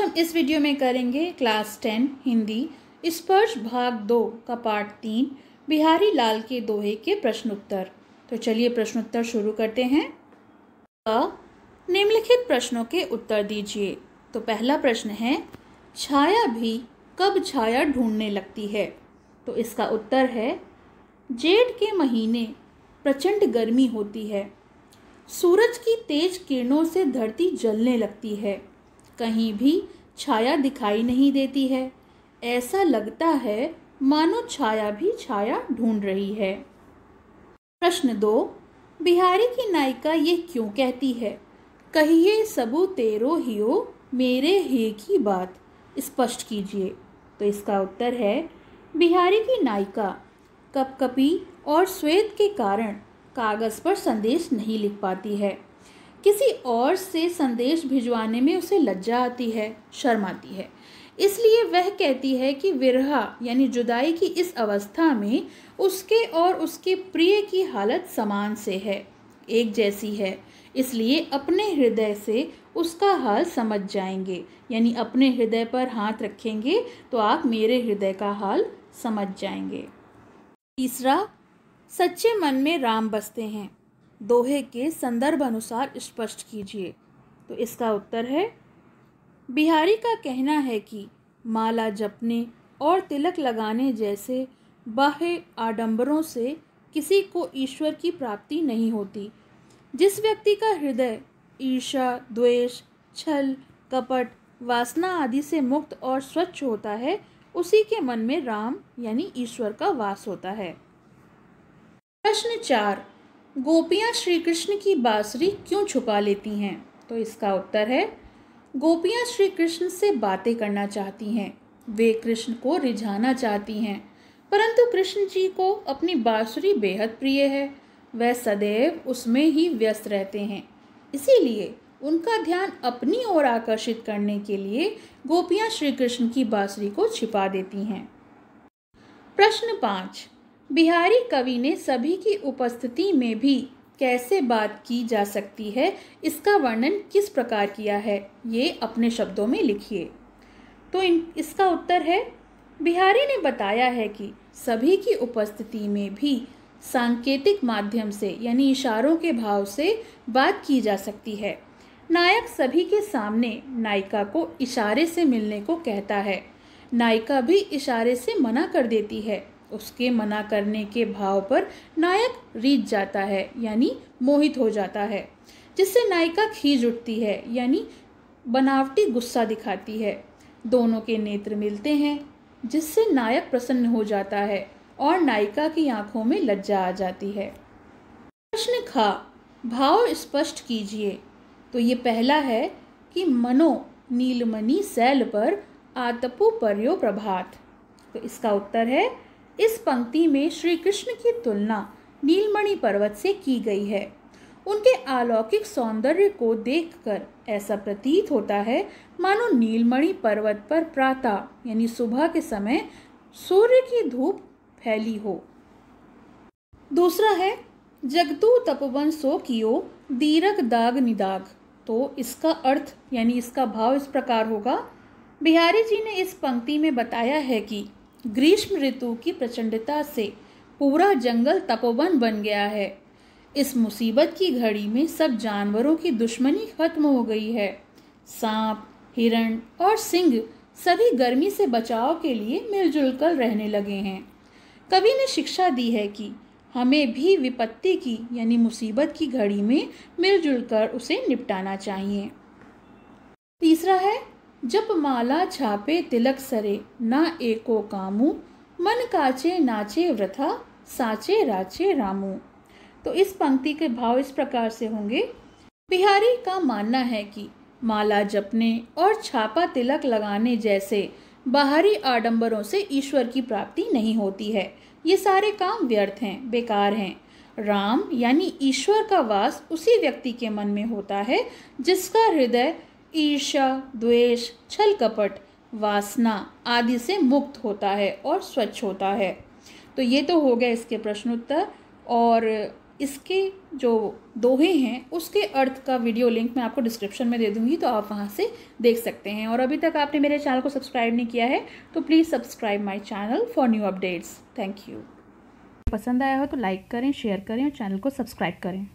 हम इस वीडियो में करेंगे क्लास टेन, हिंदी, स्पर्श भाग दो का पार्ट तीन, बिहारी लाल के दोहे के प्रश्न उत्तर तो चलिए प्रश्नोत्तर शुरू करते हैं। निम्नलिखित प्रश्नों के उत्तर दीजिए। तो पहला प्रश्न है, छाया भी कब छाया ढूँढने लगती है? तो इसका उत्तर है, जेठ के महीने प्रचंड गर्मी होती है। सूरज की तेज किरणों से धरती जलने लगती है। कहीं भी छाया दिखाई नहीं देती है। ऐसा लगता है मानो छाया भी छाया ढूंढ रही है। प्रश्न दो, बिहारी की नायिका ये क्यों कहती है? कहिए सबू तेरो हियो, मेरे हे की बात। स्पष्ट कीजिए। तो इसका उत्तर है, बिहारी की नायिका। कपकपी और श्वेत के कारण कागज़ पर संदेश नहीं लिख पाती है। किसी और से संदेश भिजवाने में उसे लज्जा आती है, शर्म आती है। इसलिए वह कहती है कि विरहा, यानी जुदाई की इस अवस्था में उसके और उसके प्रिय की हालत समान से है, एक जैसी है। इसलिए अपने हृदय से उसका हाल समझ जाएँगे, यानी अपने हृदय पर हाथ रखेंगे तो आप मेरे हृदय का हाल समझ जाएँगे। तीसरा, सच्चे मन में राम बसते हैं। दोहे के संदर्भ अनुसार स्पष्ट कीजिए। तो इसका उत्तर है, बिहारी का कहना है कि माला जपने और तिलक लगाने जैसे बाह्य आडंबरों से किसी को ईश्वर की प्राप्ति नहीं होती। जिस व्यक्ति का हृदय ईर्षा द्वेष, छल, कपट, वासना आदि से मुक्त और स्वच्छ होता है, उसी के मन में राम यानी ईश्वर का वास होता है। प्रश्न चार गोपियाँ श्री कृष्ण की बांसुरी क्यों छुपा लेती हैं? तो इसका उत्तर है, गोपियाँ श्री कृष्ण से बातें करना चाहती हैं। वे कृष्ण को रिझाना चाहती हैं, परंतु कृष्ण जी को अपनी बांसुरी बेहद प्रिय है। वह सदैव उसमें ही व्यस्त रहते हैं। इसीलिए उनका ध्यान अपनी ओर आकर्षित करने के लिए गोपियाँ श्री कृष्ण की बांसुरी को छिपा देती हैं। प्रश्न पाँच। बिहारी कवि ने सभी की उपस्थिति में भी कैसे बात की जा सकती है, इसका वर्णन किस प्रकार किया है, ये अपने शब्दों में लिखिए। तो इन, इसका उत्तर है, बिहारी ने बताया है कि सभी की उपस्थिति में भी सांकेतिक माध्यम से, यानी इशारों के भाव से बात की जा सकती है। नायक सभी के सामने नायिका को इशारे से मिलने को कहता है। नायिका भी इशारे से मना कर देती है। उसके मना करने के भाव पर नायक रीत जाता है, यानी मोहित हो जाता है, जिससे नायिका खींच उठती है, यानी बनावटी गुस्सा दिखाती है। दोनों के नेत्र मिलते हैं, जिससे नायक प्रसन्न हो जाता है और नायिका की आँखों में लज्जा आ जाती है। प्रश्न खा, भाव स्पष्ट कीजिए। तो ये पहला है कि मनो नीलमणि सैल पर आतपु पर्यो प्रभात। तो इसका उत्तर है इस पंक्ति में श्री कृष्ण की तुलना नीलमणि पर्वत से की गई है। उनके अलौकिक सौंदर्य को देखकर ऐसा प्रतीत होता है, मानो नीलमणि पर्वत पर प्रातः, यानी सुबह के समय, सूर्य की धूप फैली हो। दूसरा है जगतु तपवन सो कियो दीरक दाग निदाग। तो इसका अर्थ, यानी इसका भाव इस प्रकार होगा। बिहारी जी ने इस पंक्ति में बताया है कि ग्रीष्म ऋतु की प्रचंडता से पूरा जंगल तपोवन बन गया है। इस मुसीबत की घड़ी में सब जानवरों की दुश्मनी खत्म हो गई है। सांप, हिरण और सिंह सभी गर्मी से बचाव के लिए मिलजुल कर रहने लगे हैं। कवि ने शिक्षा दी है कि हमें भी विपत्ति की यानी मुसीबत की घड़ी में मिलजुल कर उसे निपटाना चाहिए। तीसरा है जप माला छापे तिलक सरे, ना एको कामू, मन काचे नाचे व्रथा साचे राचे रामू। तो इस पंक्ति के भाव इस प्रकार से होंगे। बिहारी का मानना है कि माला जपने और छापा तिलक लगाने जैसे बाहरी आडंबरों से ईश्वर की प्राप्ति नहीं होती है। ये सारे काम व्यर्थ हैं, बेकार हैं। राम यानी ईश्वर का वास उसी व्यक्ति के मन में होता है जिसका हृदय ईर्ष्या, द्वेष, छल कपट, वासना आदि से मुक्त होता है और स्वच्छ होता है। तो ये तो हो गया इसके प्रश्नोत्तर और इसके जो दोहे हैं, उसके अर्थ का वीडियो लिंक मैं आपको डिस्क्रिप्शन में दे दूँगी तो आप वहाँ से देख सकते हैं। और अभी तक आपने मेरे चैनल को सब्सक्राइब नहीं किया है तो please subscribe my channel for new updates thank you पसंद आया हो तो लाइक करें शेयर करें और चैनल को सब्सक्राइब करें।